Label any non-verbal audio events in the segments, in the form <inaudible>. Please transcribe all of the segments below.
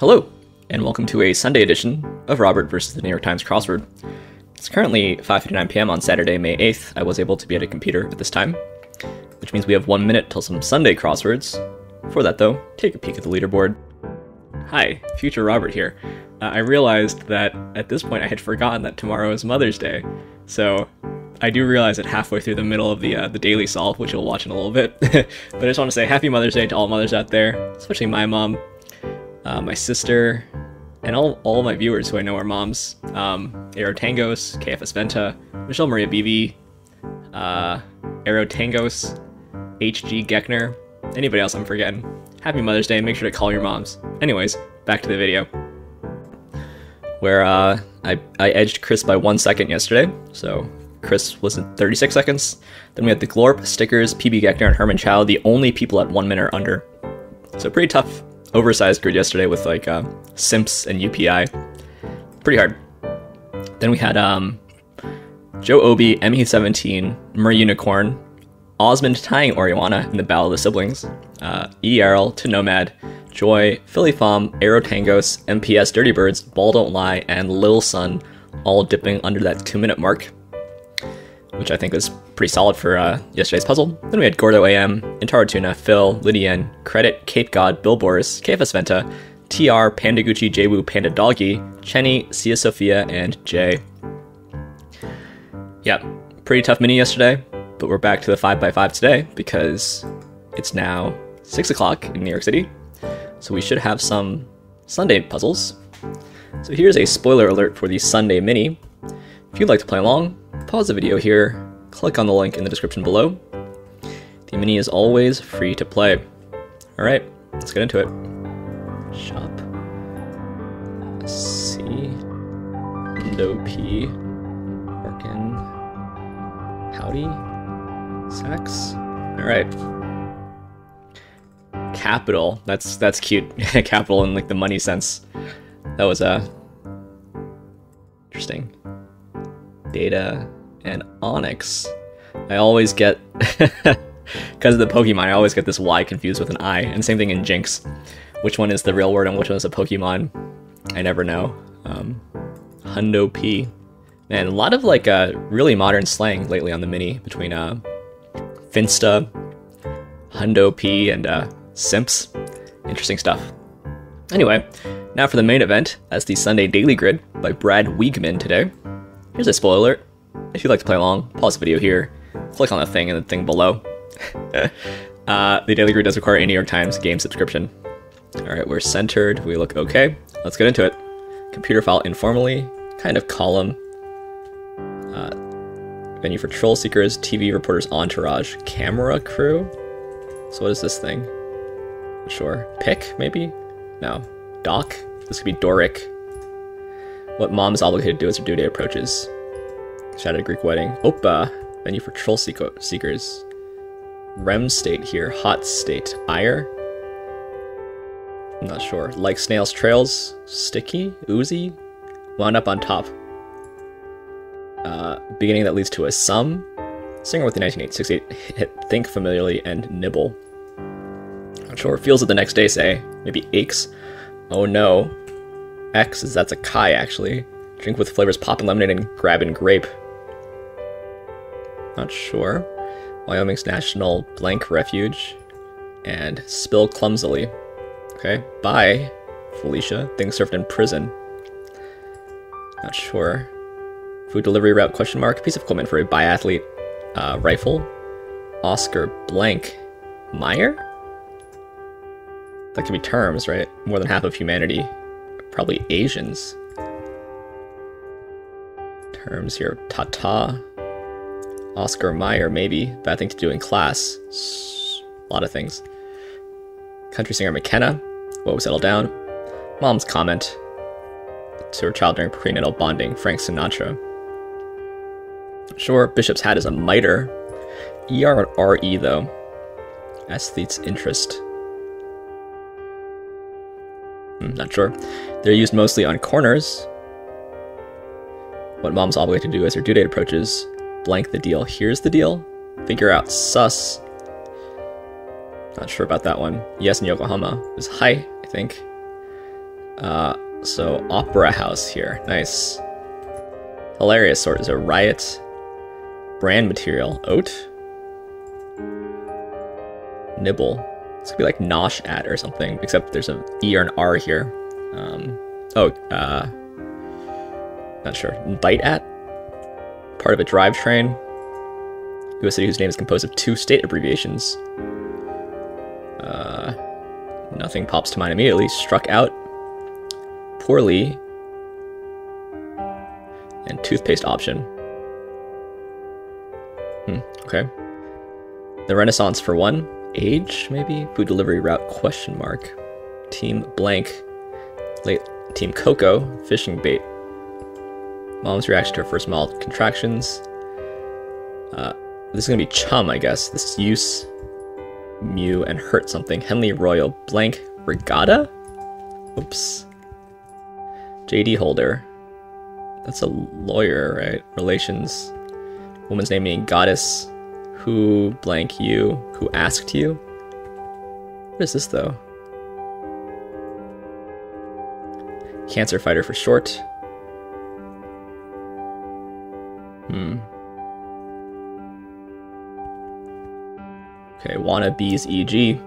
Hello, and welcome to a Sunday edition of Robert versus the New York Times crossword. It's currently 5:59 p.m. on Saturday, May 8th. I was able to be at a computer at this time, which means we have one minute till some Sunday crosswords. Before that, though, take a peek at the leaderboard. Hi, future Robert here. Uh, I realized that at this point I had forgotten that tomorrow is Mother's Day, so I do realize it halfway through the middle of the uh, the daily solve, which you'll watch in a little bit. <laughs> but I just want to say Happy Mother's Day to all mothers out there, especially my mom, uh, my sister, and all, all my viewers who I know are moms. Um, Aero Tangos, KFS Venta, Michelle Maria BV, uh, Aero Tangos, HG Geckner, anybody else I'm forgetting. Happy Mother's Day, make sure to call your moms. Anyways, back to the video. Where uh, I, I edged Chris by one second yesterday, so Chris was in 36 seconds. Then we had the Glorp, Stickers, PB Geckner, and Herman Chow, the only people at one minute or under. So pretty tough, oversized grid yesterday with like uh, Simps and UPI. Pretty hard. Then we had um, Joe Obi, ME17, Murray Unicorn, Osmond tying Oriwana in the Battle of the Siblings, uh, ERL to Nomad, Joy, Philly Fom, Aero Tangos, MPS Dirty Birds, Ball Don't Lie, and Lil Sun all dipping under that two minute mark, which I think was pretty solid for uh, yesterday's puzzle. Then we had Gordo AM, Intaro Tuna, Phil, Lydian, Credit, Cape God, Bill Boris, KFS Venta, TR, Panda Gucci, Jwu, Panda Doggy, Chenny, Sia Sophia, and Jay. Yep, pretty tough mini yesterday, but we're back to the 5x5 today because it's now 6 o'clock in New York City, so we should have some Sunday puzzles. So here's a spoiler alert for the Sunday mini. If you'd like to play along, pause the video here, click on the link in the description below. The mini is always free to play. Alright, let's get into it. Shop. C. Indo P. Orkin. Howdy. Sex. Alright. Capital. That's that's cute. <laughs> Capital in like the money sense. That was uh interesting. Data and Onyx. I always get <laughs> because of the Pokemon, I always get this Y confused with an I, and same thing in Jinx. Which one is the real word and which one is a Pokemon? I never know. Um, Hundo P. Man, a lot of like uh, really modern slang lately on the mini between uh, Finsta, Hundo P, and uh, Simps. Interesting stuff. Anyway, now for the main event, that's the Sunday Daily Grid by Brad Wiegmann today. Here's a spoiler alert. If you'd like to play along, pause the video here, click on the thing and the thing below. <laughs> uh, the Daily Grid does require a New York Times game subscription. Alright, we're centered, we look okay. Let's get into it. Computer file informally, kind of column. Uh, venue for troll seekers, TV reporters, entourage, camera crew. So what is this thing? Sure. Pick, maybe? No. Doc? This could be Doric. What mom is obligated to do as her due date approaches. Shattered Greek wedding. Opa! Venue for troll seekers. Rem state here. Hot state. Ire? I'm not sure. Like snails' trails. Sticky? Oozy? Wound up on top. Uh, beginning that leads to a sum. Singer with the 1968 hit Think Familiarly and Nibble. Not sure. Feels it the next day, say. Maybe aches. Oh no. X is that's a Kai actually. Drink with flavors pop and lemonade and grab and grape. Not sure. Wyoming's National Blank Refuge. And Spill Clumsily. Okay. Bye, Felicia. Things served in prison. Not sure. Food delivery route question mark. Piece of equipment for a biathlete. Uh, rifle. Oscar Blank. Meyer? That could be terms, right? More than half of humanity. Probably Asians. Terms here. Tata. Oscar Mayer, maybe. Bad thing to do in class. A lot of things. Country singer McKenna. What was settled down? Mom's comment to her child during prenatal bonding. Frank Sinatra. Sure, Bishop's hat is a mitre. ER or RE though. Athlete's interest. I'm not sure. They're used mostly on corners. What mom's obligated to do as her due date approaches. Blank the deal. Here's the deal. Figure out sus. Not sure about that one. Yes in Yokohama is hi, I think. Uh, so opera house here. Nice. Hilarious sort is a riot. Brand material. Oat. Nibble. Could be like nosh at or something, except there's an E or an R here. Um, oh, uh, not sure. Bite at? Part of a drivetrain. US city whose name is composed of two state abbreviations. Uh, nothing pops to mind immediately. Struck out. Poorly. And toothpaste option. Hmm, okay. The Renaissance for one. Age, maybe? Food delivery route, question mark. Team blank. Late Team Coco, fishing bait. Mom's reaction to her first mild contractions. Uh, this is gonna be chum, I guess. This is use, mew, and hurt something. Henley Royal blank regatta? Oops. JD holder. That's a lawyer, right? Relations. Woman's name meaning goddess. Who blank you? Who asked you? What is this though? Cancer fighter for short. Okay, wannabes EG.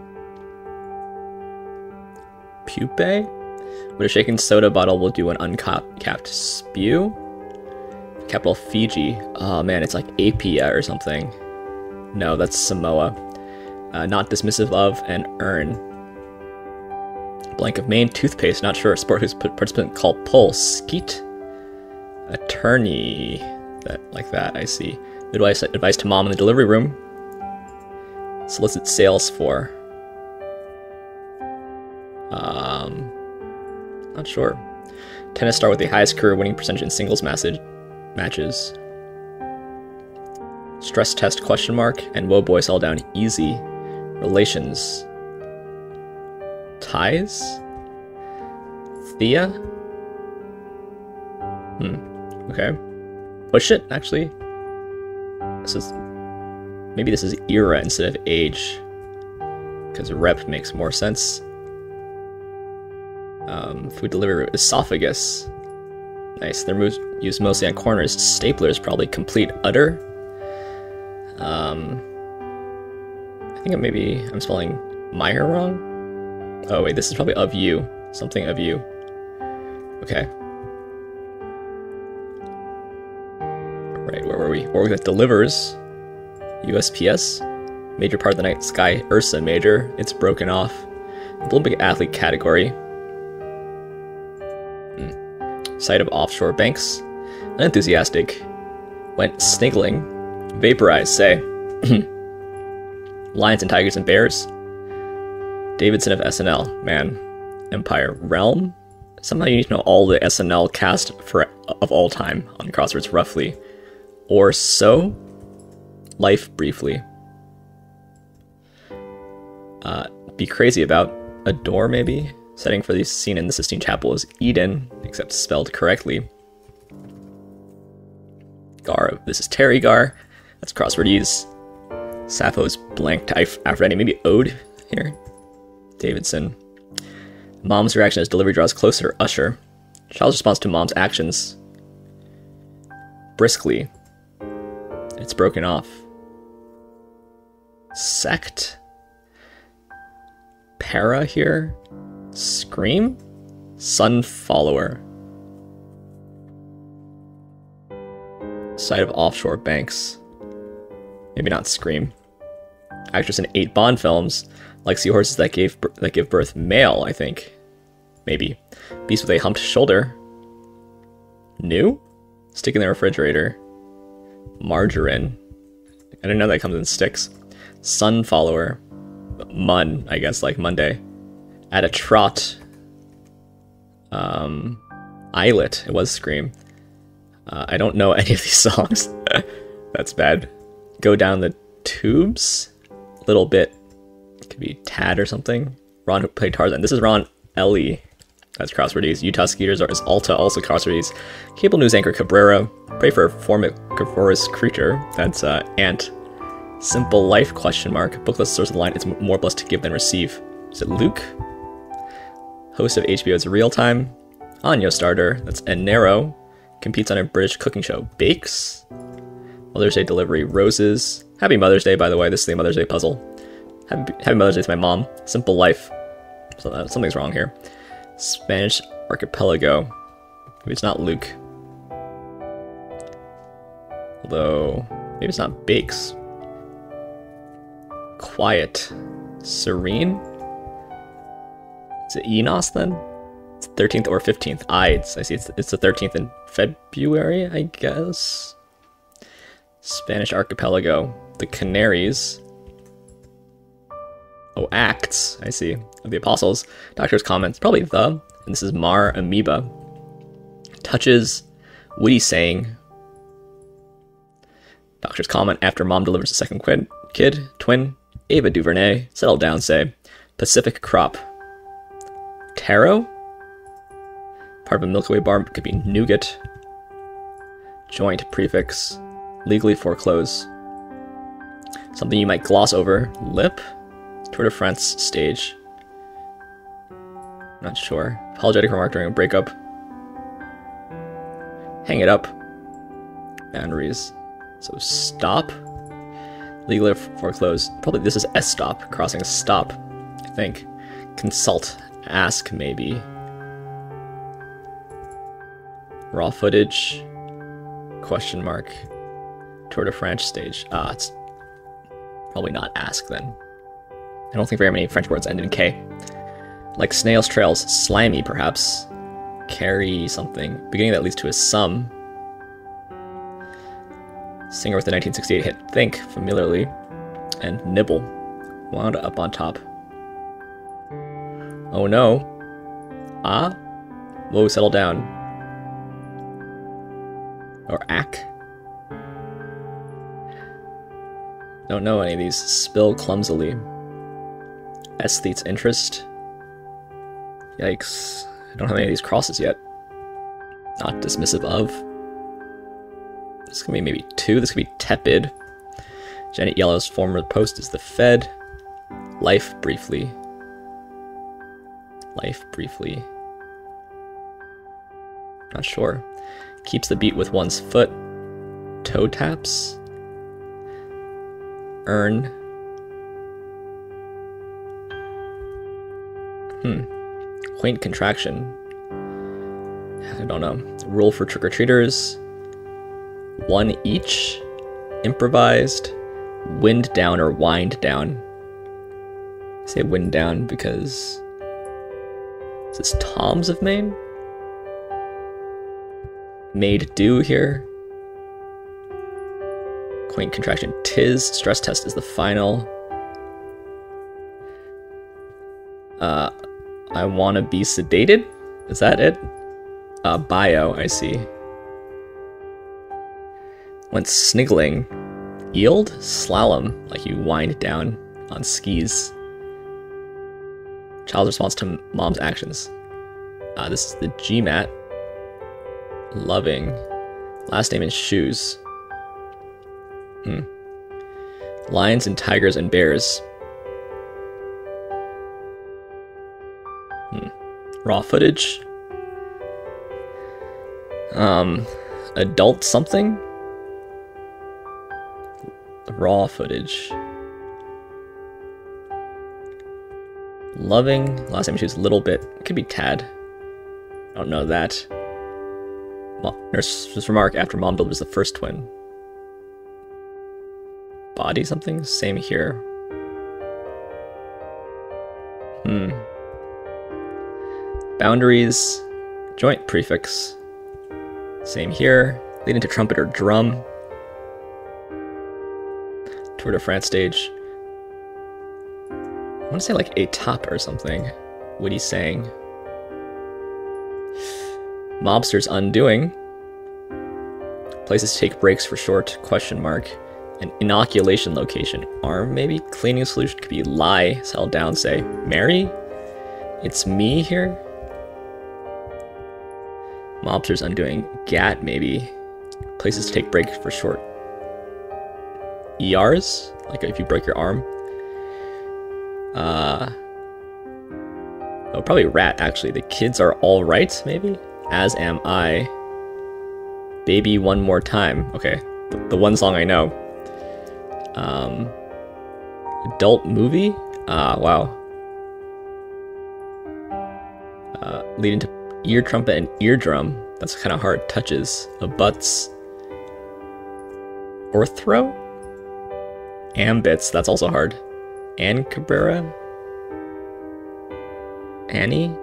Pupae? When a shaken soda bottle will do an uncapped spew. Capital Fiji. Oh man, it's like Apia or something. No, that's Samoa. Uh, not dismissive of and urn. Blank of Maine toothpaste. Not sure. Sport whose participant called pull. Skeet. Attorney. That like that. I see. Advice advice to mom in the delivery room solicit sales for? Um, not sure. Tennis star with the highest career winning percentage in singles matches. Matches. Stress test question mark and whoa boy all down easy. Relations. Ties. Thea. Hmm. Okay. Push it actually. This is Maybe this is era instead of age, because rep makes more sense. Um, food delivery esophagus. Nice. They're used mostly on corners. Stapler is probably complete utter. Um, I think maybe I'm spelling Meyer wrong. Oh wait, this is probably of you. Something of you. Okay. Right, where were we? Or that delivers. USPS, major part of the night sky Ursa major, it's broken off. Olympic athlete category. Hmm. Site of offshore banks. Unenthusiastic. Went sniggling. Vaporized, say. <clears throat> Lions and tigers and bears. Davidson of SNL. Man. Empire. Realm? Somehow you need to know all the SNL cast for of all time on Crosswords roughly. Or so? Life briefly. Uh, be crazy about a door, maybe? Setting for the scene in the Sistine Chapel is Eden, except spelled correctly. Garr, this is Teri Garr. That's crossword ease. Sappho's blank type Aphrodite, maybe Ode here. Davidson. Mom's reaction as delivery draws closer, Usher. Child's response to mom's actions. Briskly. It's broken off sect. Para here. Scream? Sun follower. Site of offshore banks. Maybe not Scream. Actress in eight Bond films, like seahorses that gave that give birth male, I think. Maybe. Beast with a humped shoulder. New? Stick in the refrigerator. Margarine. I didn't know that comes in sticks. Sun follower. Mun, I guess, like Monday. At a trot. Um, Islet. It was Scream. Uh, I don't know <laughs> any of these songs. <laughs> That's bad. Go down the tubes. Little bit. Could be Tad or something. Ron who played Tarzan. This is Ron Ely. That's crosswordies. Utah Skeeters is Alta, also crosswordies. Cable news anchor Cabrera. Prey for a formivorous creature. That's uh, Ant. Simple life question mark. Bookless source of the line, it's more blessed to give than receive. Is it Luke? host of HBO's Real Time, Año Starter, that's Enero, competes on a British cooking show, Bakes, Mother's Day delivery, Roses. Happy Mother's Day, by the way. This is the Mother's Day puzzle. Happy, Happy Mother's Day to my mom. Simple life. So uh, something's wrong here. Spanish archipelago. Maybe it's not Luke. Although, maybe it's not Bakes. Quiet. Serene? Is it Enos then? It's 13th or 15th. Ah, Ides. I see it's, it's the 13th in February, I guess. Spanish archipelago. The Canaries. Oh, Acts, I see, of the Apostles. Doctor's comments, probably the, and this is Mar Amoeba. Touches, witty saying. Doctor's comment after mom delivers a second quid, kid, twin, Ava DuVernay, settle down, say. Pacific crop. Taro? Part of a Milky Way bar could be nougat. Joint prefix. Legally foreclose. Something you might gloss over. Lip? Tour de France stage. Not sure. Apologetic remark during a breakup. Hang it up. Boundaries. So stop. Legally foreclosed. Probably this is S stop. Crossing stop. I think. Consult. Ask maybe. Raw footage. Question mark. Tour de France stage. Ah, it's probably not ask then. I don't think very many French words end in K. Like snail's trails, slimy perhaps. Carry something. Beginning that leads to a sum. Singer with the 1968 hit Think familiarly. And Nibble. Wound up on top. Oh no. Ah? Whoa, settle down. Or ack? Don't know any of these. Spill clumsily. Aesthete's interest. Yikes. I don't have any of these crosses yet. Not dismissive of. This could be maybe two. This could be tepid. Janet Yellen's former post is the Fed. Life briefly. Life briefly. Not sure. Keeps the beat with one's foot. Toe taps. Earn. Hmm. Quaint contraction. I don't know. Rule for trick or treaters. One each. Improvised. Wind down or wind down. I say wind down because. Is this Tom's of Maine? Made do here. Quaint contraction. Tis. Stress test is the final. Uh, I want to be sedated? Is that it? Uh, bio, I see. Went sniggling. Yield? Slalom, like you wind down on skis. Child's response to mom's actions. Uh, this is the GMAT. Loving. Last name is Shoes. Hmm. Lions and tigers and bears. Hmm. Raw footage. Um, adult something. Raw footage. Loving. Last time she was a little bit. It could be Tad. I don't know that. Nurse's remark after mom was the first twin. Body something? Same here. Hmm. Boundaries. Joint prefix. Same here. Leading to trumpet or drum. Tour de France stage. I want to say like a top or something. Witty saying. Mobster's undoing. Places to take breaks for short question mark. An inoculation location. Arm maybe? Cleaning solution could be lie, sell down, say. Mary? It's me here? Mobster's undoing. Gat maybe. Places to take breaks for short. ERs? Like if you break your arm. Uh Oh, probably rat, actually. The kids are all right, maybe? As am I. Baby One More Time. Okay, the, the one song I know. Um, adult movie? Ah, wow. Uh, leading to ear trumpet and eardrum. That's kind of hard. Touches. A butts. Orthro? Ambits. That's also hard. Anne Cabrera? Annie?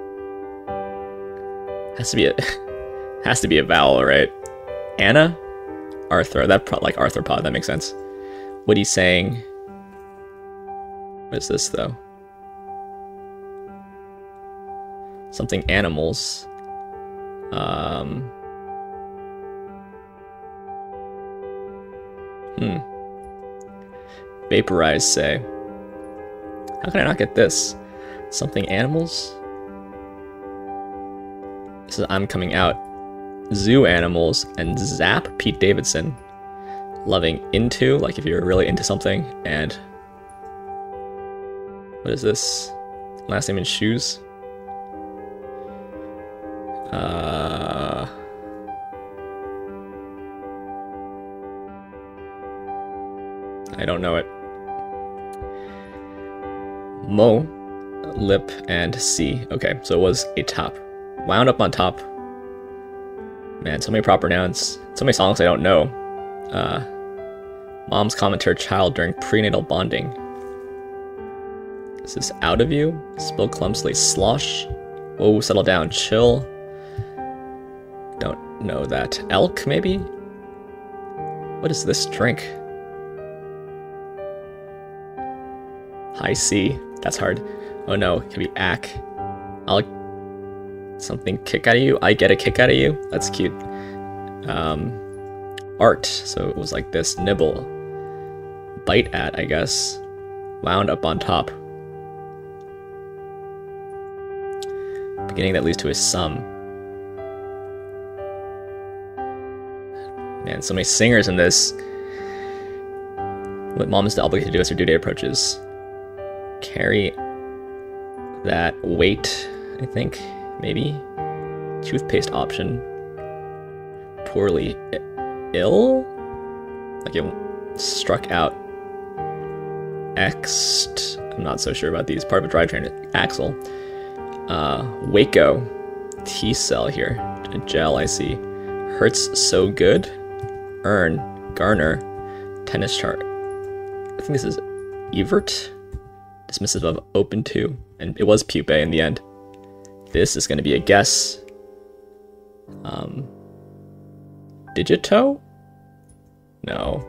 Has to be a <laughs> has to be a vowel, right? Anna? Arthur. That pro- like arthropod. That makes sense. What he's saying. What is this though? Something animals. Um. Hmm. Vaporize, say. How can I not get this? Something animals? This is I'm coming out. Zoo animals and Zap Pete Davidson. Loving into, like if you're really into something, and what is this? Last name in shoes? Uh I don't know it. Mo, lip, and C. Okay, so it was a top. Wound up on top. Man, so many proper nouns. So many songs I don't know. Uh, mom's comment to her child during prenatal bonding. This Is out of you? Spill clumsily. Slosh. Whoa, settle down. Chill. Don't know that. Elk, maybe? What is this drink? Hi-C. That's hard. Oh no, it can be ack. I'll something kick out of you. I get a kick out of you. That's cute. Um, art. So it was like this nibble. Bite at, I guess. Wound up on top. Beginning that leads to a sum. Man, so many singers in this. What mom is obligated to do as her due date approaches carry that weight, I think, maybe. Toothpaste option. Poorly ill? Like it struck out. Xed. I'm not so sure about these. Part of a drivetrain axle. Uh, Waco. T cell here. A gel, I see. Hurts so good. Earn. Garner. Tennis chart. I think this is Evert dismissive of open to, and it was pupae in the end. This is going to be a guess. Um, Digito? No.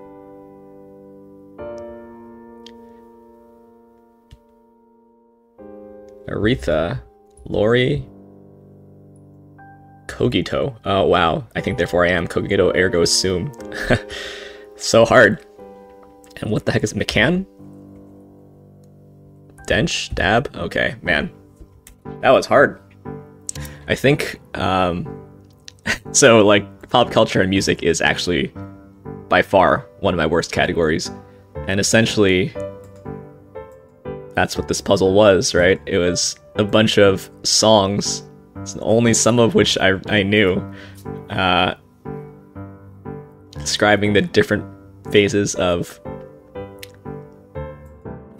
Aretha, Lori, Cogito. Oh wow, I think therefore I am. Cogito ergo sum. <laughs> so hard. And what the heck is McCann? Dench? Dab? Okay, man. That was hard. I think, um, <laughs> so like pop culture and music is actually by far one of my worst categories. And essentially, that's what this puzzle was, right? It was a bunch of songs, only some of which I, I knew, uh, describing the different phases of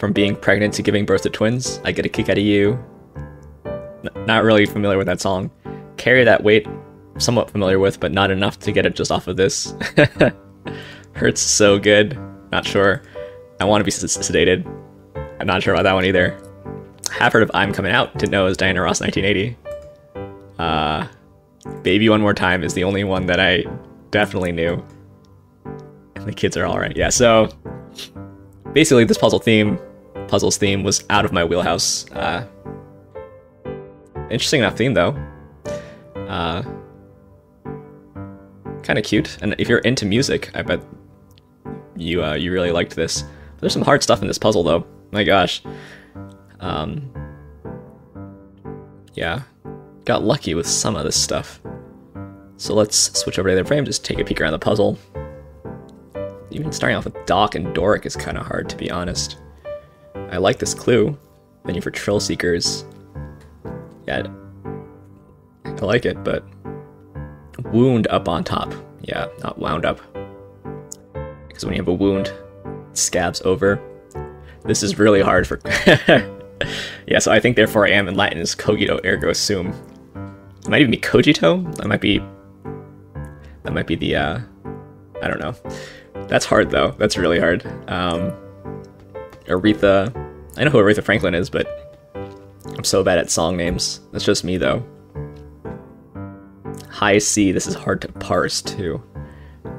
from being pregnant to giving birth to twins. I get a kick out of you. N- not really familiar with that song. Carry that weight, somewhat familiar with, but not enough to get it just off of this. <laughs> Hurts so good. Not sure. I want to be sedated. I'm not sure about that one either. Have heard of I'm Coming Out. Didn't know it Diana Ross 1980. Uh, Baby One More Time is the only one that I definitely knew. And the kids are alright. Yeah, so basically this puzzle theme puzzles theme was out of my wheelhouse. Uh, interesting enough theme though. Uh, kind of cute. And if you're into music, I bet you uh, you really liked this. There's some hard stuff in this puzzle though. My gosh. Um, yeah, got lucky with some of this stuff. So let's switch over to the other frame, just take a peek around the puzzle. Even starting off with Doc and Doric is kind of hard, to be honest. I like this clue. Venue for Trill Seekers. Yeah, I like it, but wound up on top. Yeah, not wound up. Because when you have a wound, scabs over. This is really hard for. <laughs> yeah, so I think therefore I am in Latin is cogito ergo sum. It might even be cogito. That might be. That might be the. uh I don't know. That's hard though. That's really hard. Um, Aretha. I know who Aretha Franklin is, but I'm so bad at song names. That's just me though. Hi-C. This is hard to parse too.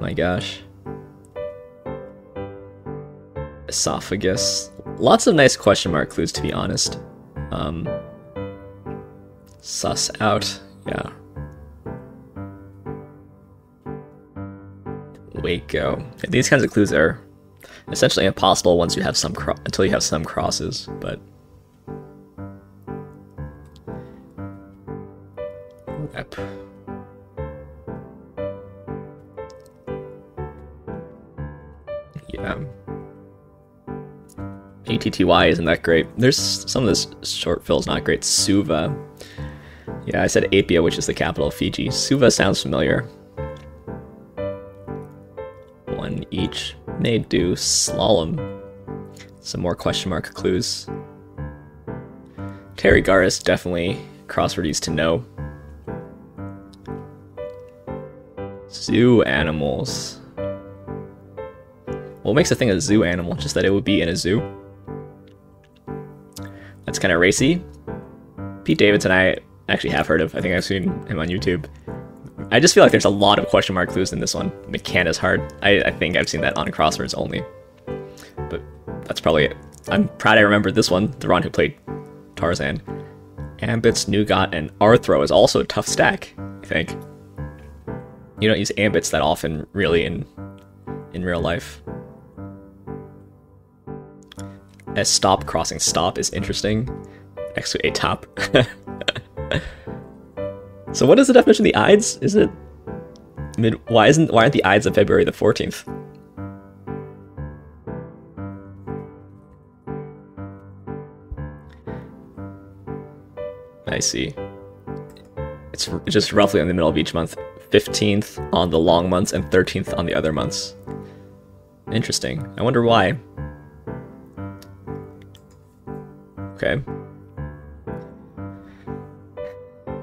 My gosh. Esophagus. Lots of nice question mark clues to be honest. Um, suss out. Yeah. Waco. These kinds of clues are essentially impossible once you have some until you have some crosses, but Rep. Yeah. ATTY isn't that great. There's some of this short fill is not great. Suva. Yeah, I said Apia, which is the capital of Fiji. Suva sounds familiar. May do. Slalom. Some more question mark clues. Teri Garr is definitely crosswordies to know. Zoo animals. What makes a thing a zoo animal? Just that it would be in a zoo? That's kind of racy. Pete Davidson, I actually have heard of. I think I've seen him on YouTube. I just feel like there's a lot of question mark clues in this one. McCann is hard. I, I think I've seen that on Crosswords only. But that's probably it. I'm proud I remembered this one, the Ron who played Tarzan. Ambits, Nougat, and Arthro is also a tough stack, I think. You don't use ambits that often, really, in in real life. A stop crossing stop is interesting. Next to a top. <laughs> so what is the definition of the Ides? Is it mid why isn't why aren't the Ides of February the 14th? I see. It's just roughly in the middle of each month. 15th on the long months and 13th on the other months. Interesting. I wonder why. Okay.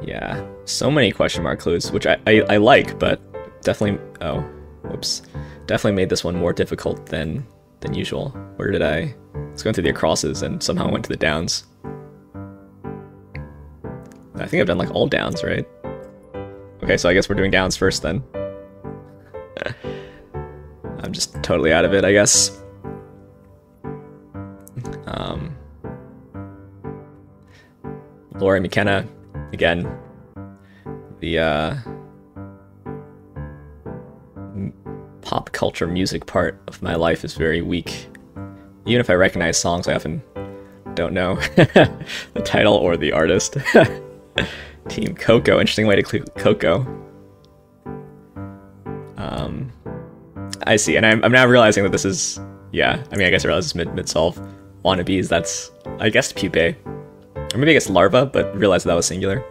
Yeah, so many question mark clues, which I, I, I like, but definitely... Oh, whoops. Definitely made this one more difficult than than usual. Where did I... I was going through the acrosses and somehow went to the downs. I think I've done like all downs, right? Okay, so I guess we're doing downs first then. <laughs> I'm just totally out of it, I guess. Um, Lori McKenna, again, the uh, pop culture music part of my life is very weak. Even if I recognize songs, I often don't know <laughs> the title or the artist. <laughs> Team Coco. Interesting way to clue Coco. Um, I see, and I'm, I'm now realizing that this is, yeah. I mean, I guess I realize it's mid mid solve. Wannabes. That's I guess pupae, or maybe I guess larva, but realized that was singular.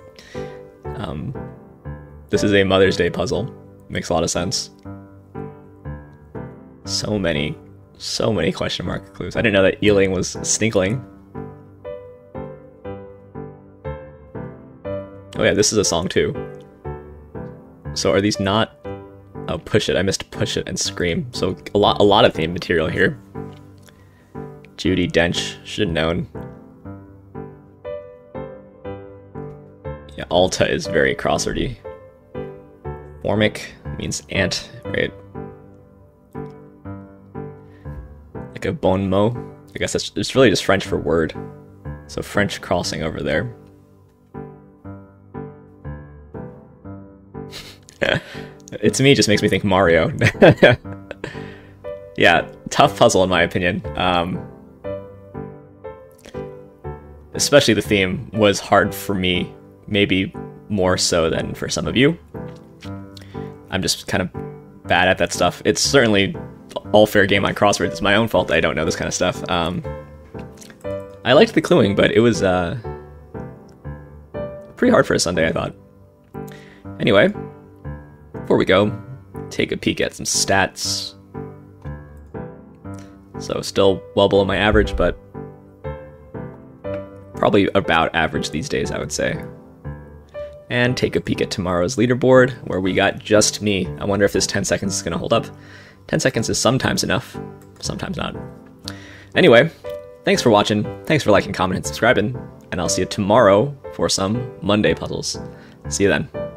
Um, this is a Mother's Day puzzle. Makes a lot of sense. So many, so many question mark clues. I didn't know that eeling was sniggling. Oh yeah, this is a song too. So are these not? Oh, push it. I missed push it and scream. So a lot, a lot of theme material here. Judi Dench should have known. Yeah, Alta is very crosswordy. Formic means ant, right? Like a bon mot. I guess that's it's really just French for word. So French crossing over there. <laughs> it to me just makes me think Mario. <laughs> yeah, tough puzzle in my opinion. Um, especially the theme was hard for me, maybe more so than for some of you. I'm just kind of bad at that stuff. It's certainly all fair game on crosswords. It's my own fault that I don't know this kind of stuff. Um, I liked the cluing, but it was uh, Pretty hard for a Sunday, I thought. Anyway, before we go, take a peek at some stats. So, still well below my average, but probably about average these days, I would say. And take a peek at tomorrow's leaderboard, where we got just me. I wonder if this 10 seconds is going to hold up. 10 seconds is sometimes enough, sometimes not. Anyway, thanks for watching, thanks for liking, commenting, and subscribing, and I'll see you tomorrow for some Monday puzzles. See you then.